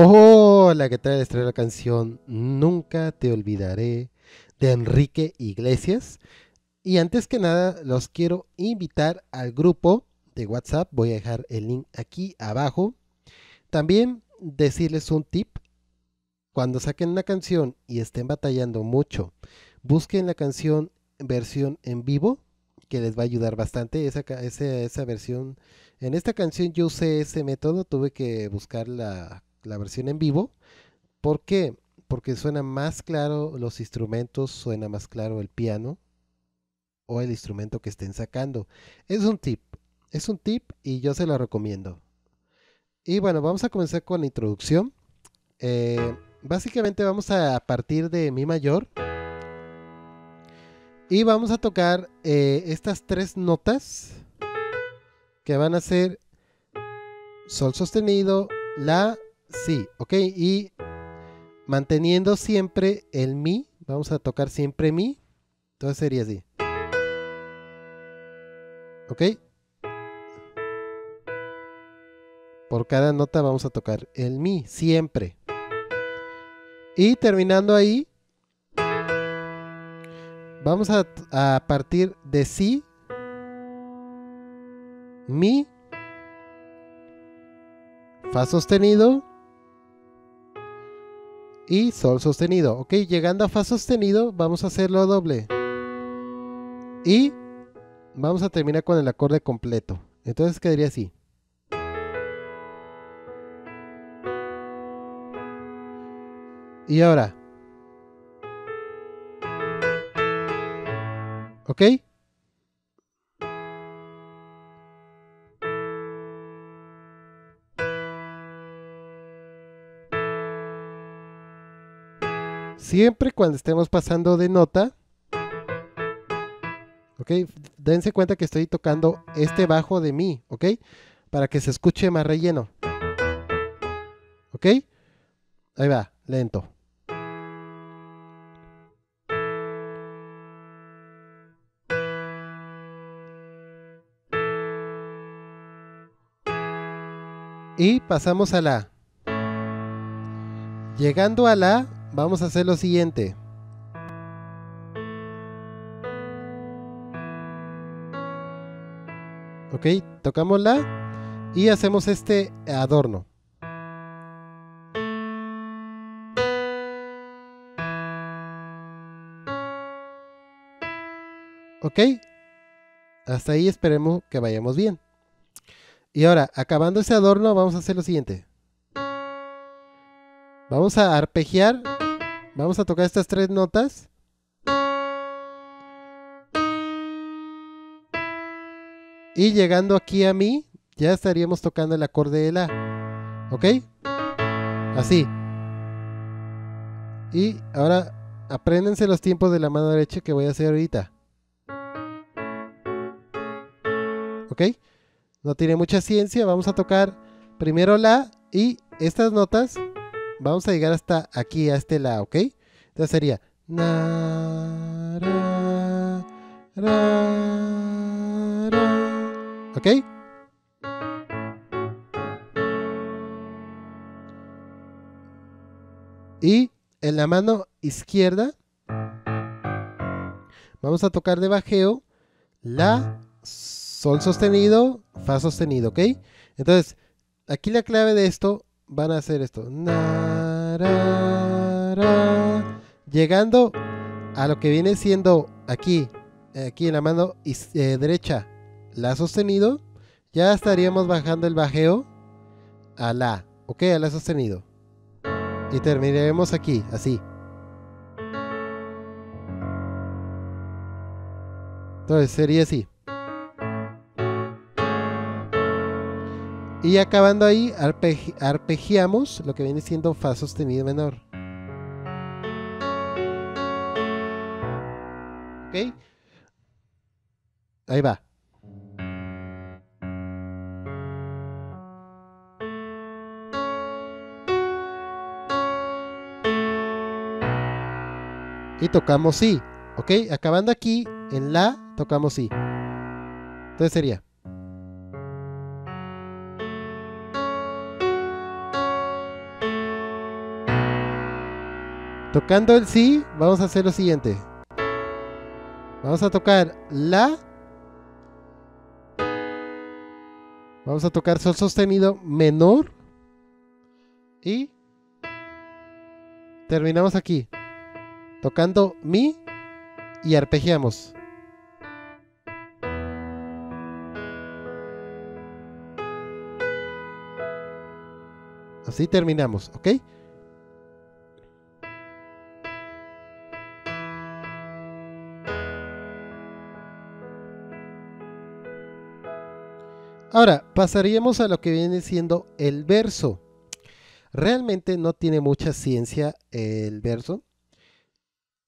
Hola, ¿qué tal? Les traigo la canción Nunca te olvidaré de Enrique Iglesias. Y antes que nada, los quiero invitar al grupo de WhatsApp. Voy a dejar el link aquí abajo. También decirles un tip. Cuando saquen una canción y estén batallando mucho, busquen la canción versión en vivo, que les va a ayudar bastante. Esa, esa versión, en esta canción yo usé ese método, tuve que buscar la la versión en vivo. ¿Por qué? Porque suena más claro los instrumentos, suena más claro el piano o el instrumento que estén sacando. Es un tip, es un tip y yo se lo recomiendo. Y bueno, vamos a comenzar con la introducción. Eh, básicamente vamos a partir de Mi mayor. Y vamos a tocar eh, estas tres notas que van a ser Sol sostenido, La Sí, ok. Y manteniendo siempre el mi, vamos a tocar siempre mi. Entonces sería así. ¿Ok? Por cada nota vamos a tocar el mi, siempre. Y terminando ahí, vamos a, a partir de si, mi, fa sostenido, y sol sostenido. Ok, llegando a fa sostenido, vamos a hacerlo doble. Y vamos a terminar con el acorde completo. Entonces quedaría así. Y ahora. ¿Ok? Siempre cuando estemos pasando de nota, ok, dense cuenta que estoy tocando este bajo de mi, ok, para que se escuche más relleno, ok, ahí va, lento. Y pasamos a la. Llegando a la, vamos a hacer lo siguiente. Ok, tocamos la y hacemos este adorno. Ok, hasta ahí esperemos que vayamos bien. Y ahora, acabando ese adorno, vamos a hacer lo siguiente. Vamos a arpegiar Vamos a tocar estas tres notas. Y llegando aquí a mi, ya estaríamos tocando el acorde de la. ¿Ok? Así. Y ahora apréndense los tiempos de la mano derecha que voy a hacer ahorita. ¿Ok? No tiene mucha ciencia. Vamos a tocar primero la y estas notas vamos a llegar hasta aquí, a este lado, ¿ok? Entonces sería... ¿Ok? Y en la mano izquierda vamos a tocar de bajeo la, sol sostenido, fa sostenido, ¿ok? Entonces, aquí la clave de esto van a hacer esto. Llegando a lo que viene siendo aquí, aquí en la mano eh, derecha, la sostenido, ya estaríamos bajando el bajeo a la, ok, a la sostenido. Y terminaremos aquí, así. Entonces sería así. Y acabando ahí, arpegiamos lo que viene siendo Fa sostenido menor. ¿Ok? Ahí va. Y tocamos Si. ¿Ok? Acabando aquí, en La, tocamos Si. Entonces sería. Tocando el si, vamos a hacer lo siguiente. Vamos a tocar la. Vamos a tocar sol sostenido menor. Y terminamos aquí. Tocando mi y arpegiamos. Así terminamos, ¿ok? Ahora, pasaríamos a lo que viene siendo el verso. Realmente no tiene mucha ciencia el verso.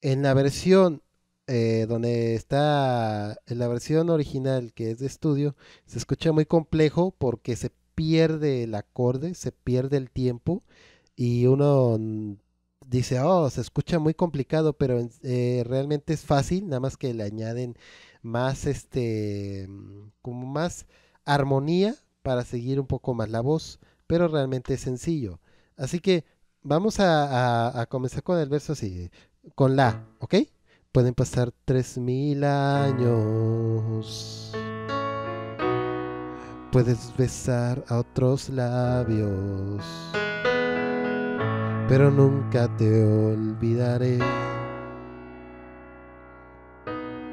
En la versión eh, donde está, en la versión original que es de estudio, se escucha muy complejo porque se pierde el acorde, se pierde el tiempo y uno dice, oh, se escucha muy complicado, pero eh, realmente es fácil, nada más que le añaden más, este, como más armonía para seguir un poco más la voz, pero realmente es sencillo. Así que vamos a, comenzar con el verso así, con la, ¿ok? Pueden pasar tres mil años. Puedes besar a otros labios, pero nunca te olvidaré.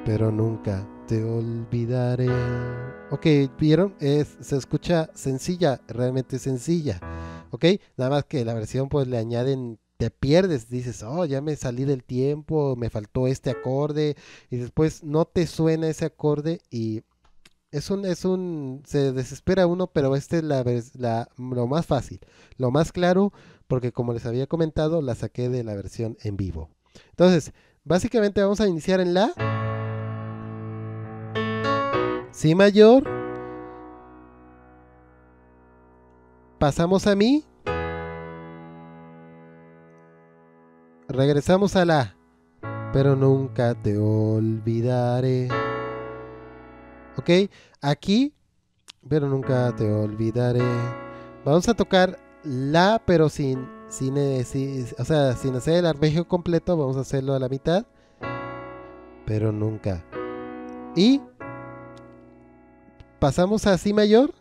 Pero nunca te olvidaré. Ok, ¿vieron? Es, se escucha sencilla, realmente sencilla. Ok, nada más que la versión pues le añaden te pierdes, dices, oh, ya me salí del tiempo, me faltó este acorde, y después no te suena ese acorde y es un, es un, se desespera uno, pero este es la, la, lo más fácil, lo más claro, porque como les había comentado, la saqué de la versión en vivo. Entonces, básicamente vamos a iniciar en la Si mayor, pasamos a Mi, regresamos a la, pero nunca te olvidaré. ¿Ok? Aquí, pero nunca te olvidaré. Vamos a tocar la, pero sin, sin, eh, o sea, sin hacer el arpegio completo. Vamos a hacerlo a la mitad. Pero nunca. Y pasamos a si mayor.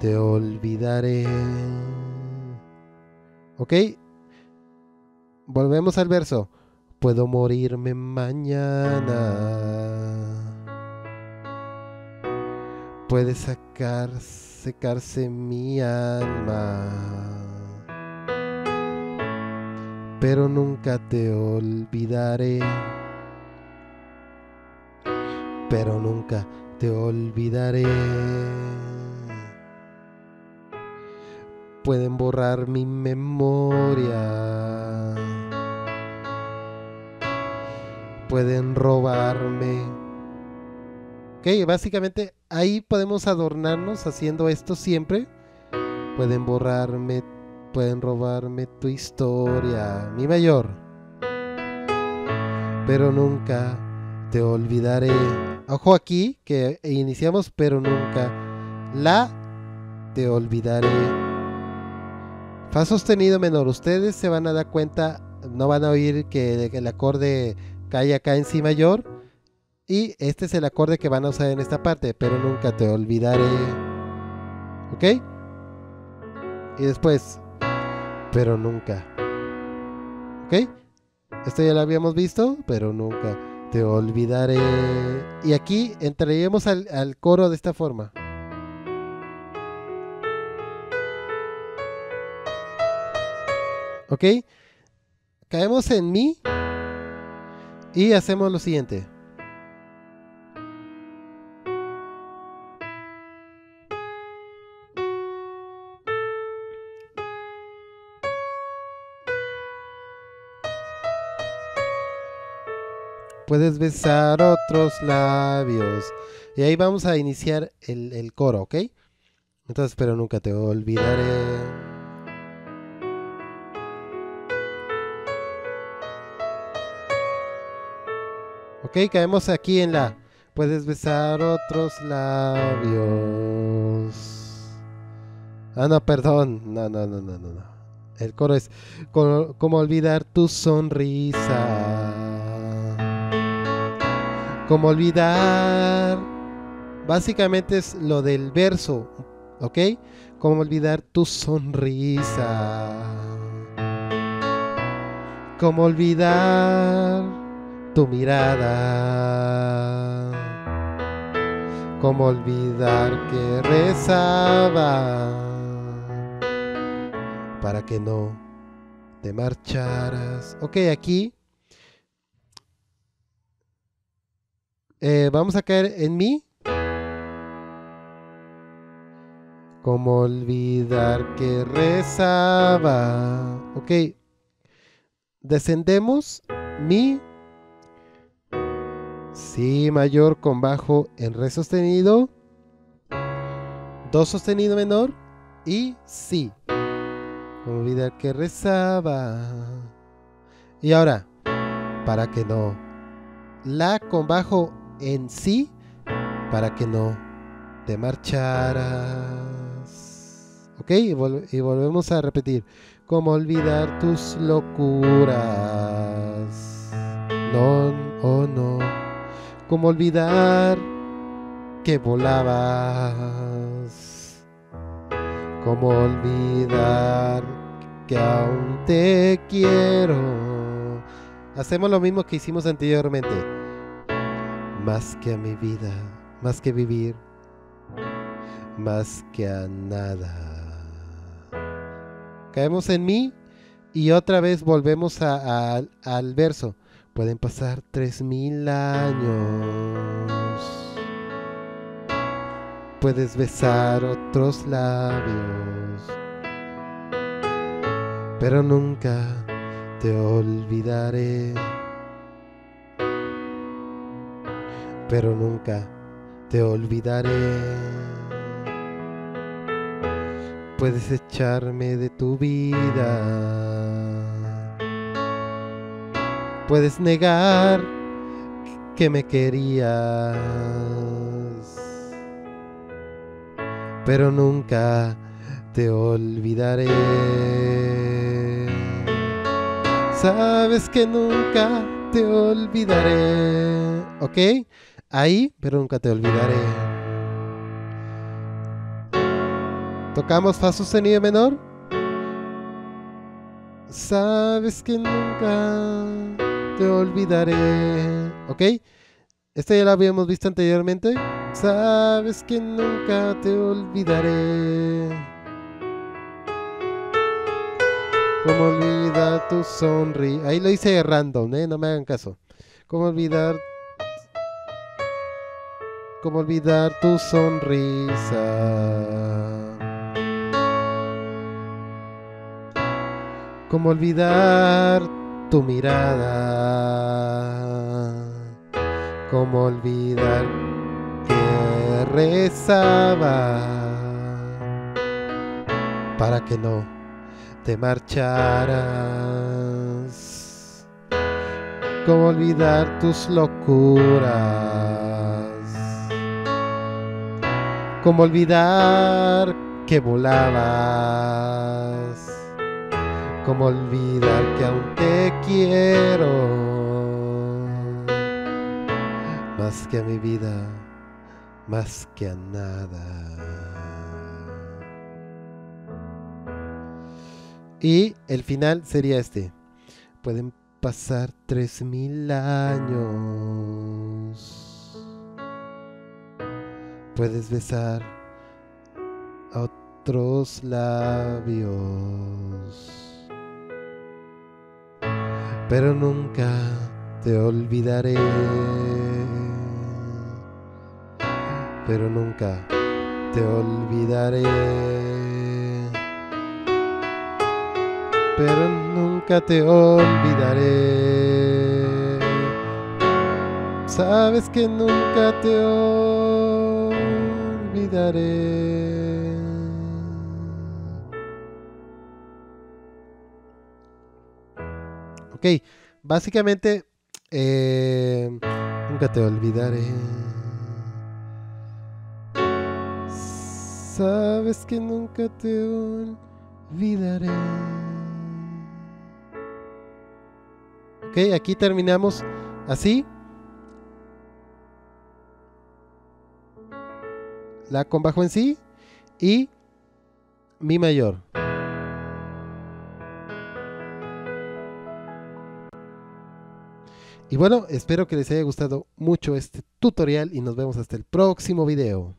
Te olvidaré. ¿Ok? Volvemos al verso. Puedo morirme mañana puede sacar, secarse mi alma. Pero nunca te olvidaré. Pero nunca te olvidaré. Pueden borrar mi memoria. Pueden robarme Ok, básicamente ahí podemos adornarnos haciendo esto siempre. Pueden borrarme, pueden robarme tu historia, mi mayor. Pero nunca te olvidaré. Ojo aquí que iniciamos, pero nunca. La te olvidaré. Fa sostenido menor. Ustedes se van a dar cuenta, no van a oír que el acorde cae acá en si mayor y este es el acorde que van a usar en esta parte, pero nunca te olvidaré. ¿Ok? Y después, pero nunca. ¿Ok? Esto ya lo habíamos visto, pero nunca te olvidaré. Y aquí entraríamos al, al coro de esta forma. ¿Ok? Caemos en mi y hacemos lo siguiente. Puedes besar otros labios. Y ahí vamos a iniciar el, coro, ¿ok? Entonces, pero nunca te olvidaré. Ok, caemos aquí en la. Puedes besar otros labios. Ah, no, perdón. No, no, no, no, no. el coro es como, olvidar tu sonrisa. Como olvidar. Básicamente es lo del verso, ¿ok? Como olvidar tu sonrisa. Como olvidar tu mirada. Como olvidar que rezaba para que no te marcharas. Ok, aquí eh, vamos a caer en mí. Como olvidar que rezaba. Ok. Descendemos mi. Si mayor con bajo en re sostenido. Do sostenido menor. Y si olvidar que rezaba. Y ahora, para que no. La con bajo en sí, para que no te marcharas. ¿Ok? Y, volvemos a repetir. Como olvidar tus locuras. No, oh no. Como olvidar que volabas ¿Cómo olvidar que aún te quiero? Hacemos lo mismo que hicimos anteriormente. Más que a mi vida, más que vivir, más que a nada. Caemos en mí y otra vez volvemos al verso. Pueden pasar tres mil años puedes besar otros labios, pero nunca te olvidaré. Pero nunca te olvidaré. Puedes echarme de tu vida. Puedes negar que me querías pero nunca te olvidaré. Sabes que nunca te olvidaré. ¿Ok? Ahí, pero nunca te olvidaré. Tocamos Fa sostenido menor. Sabes que nunca te olvidaré. ¿Ok? Este ya lo habíamos visto anteriormente. Sabes que nunca te olvidaré. Como olvidar tu sonrisa. Ahí lo hice random, ¿eh? No me hagan caso. Como olvidar. Como olvidar tu sonrisa. Como olvidar tu mirada. Como olvidar rezaba para que no te marcharas. Como olvidar tus locuras. Como olvidar que volabas. Como olvidar que aún te quiero. Más que a mi vida más que a nada. Y el final sería este. Pueden pasar tres mil años. Puedes besar otros labios. Pero nunca te olvidaré pero nunca te olvidaré. Pero nunca te olvidaré. Sabes que nunca te olvidaré. Ok, básicamente, eh, nunca te olvidaré. Sabes que nunca te olvidaré. Ok, aquí terminamos así. La con bajo en sí y mi mayor. Y bueno, espero que les haya gustado mucho este tutorial y nos vemos hasta el próximo video.